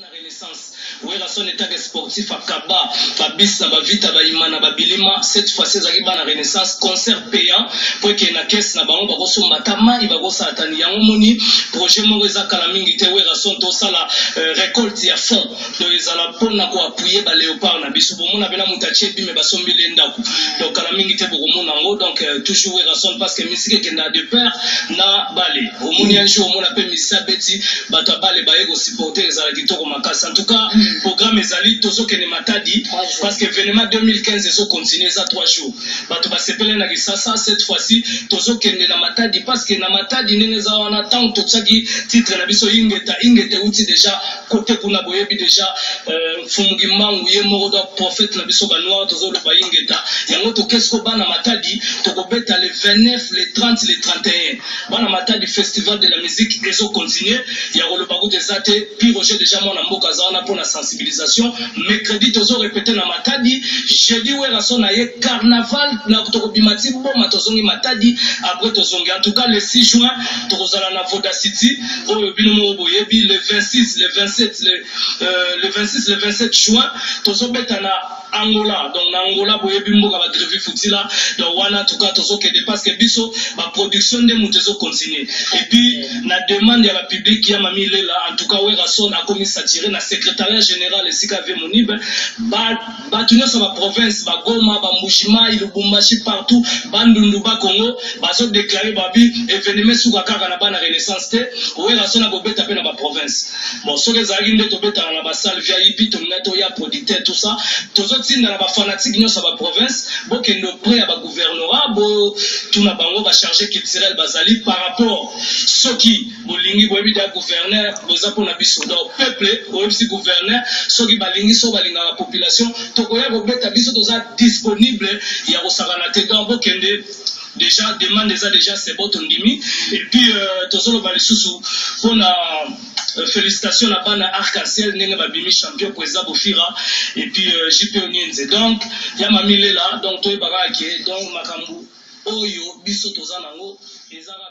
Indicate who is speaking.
Speaker 1: na renaissance. Oyela son etage sportif akaba babisi na bavita bayima na babilima cette fois-ci ezalaki bana renaissance concert payant po ekende na kese na bango bakosomba ata mai bakosala tani yango moni projet moko eza kala mingi te oyela son tosala euh, récolte ya fond. Donc ezala mpona koapuye baléopard na biso bomona mpena moto atie bime basombeli ndako donc kala mingi te bokomona yango donc euh, toujours oyela son parce que misiki ekendaka de pair na bale omoni un jour omona mpe misi abeti bato ya bale baye kosupporter ezala kitoko makasi. En tout cas programme ezali tozokende matadi parce que événement 2015 ezocontinue eza 3 jours. Bato basepele na kisasa cette fois-ci tozokende na matadi parce que na matadi ndenge eza wana ntango totiaki titre na biso ingeta ingeta euti déjà kote kuna boyebi déjà euh, mfumuki mbangu ye moko da prophète na biso banoir tozoloba ingeta. Yango tokesi ko bana matadi tokobeta le 29 le 30 le 31 bana matadi festival de la musique ezocontinue ya koloba kuta eza te pi roger déjà mwana mboka aza wana sensibilisation. Mercredi tozorepete na matadi. Jeudi wera so na ye carnaval na tokobima ti boma tozongi matadi. Après tozongi en tout cas le 6 juin tokozala na voda city oyo bino moko boyebi le 26 le 27 le, euh, le 26 le 27 juin tozobeta na angola. Donc na angola boyebi mboka badrivi futila donc wana tuka tozokende. Parce que biso baproduction nde moto ezocontinue epuis na demande ya bapublike ya mami lela en tout cas werason akomi satire na secrétariat général esika ave monibe bato nyonso baprovince bagoma bambushimai lubumbashi partout bandundu bakongo bazodeklare babi événement esuka kaka na bana renaissance te. Werason akobeta mpe na baprovince bon soki ezalaki nde tobetaka na basale vip tolingai toya producteur tout ça. Tozotinda na bafanatike nyonso ya baprovince bokende auprès ya bagouvernorat botuna bango bacharge culturel bazali par rapport soki bolingi boyebi da gouverneur boza mpona biso. Donc peuple oyebisi gouverneur soki balingi so balingaka population tokoya kobeta biso toza disponible ya kosakana te. Donc bokende déjà demande eza déjà bon tondimi et puis euh, tozoloba lisusu mpona euh, félicitation na bana arc-en-ciel ndenge babimi champion président bofira et puis euh, jp onienze. Donc ya mamilela donc toyebaka ke. Donc makambo oyo biso toza nango ezaka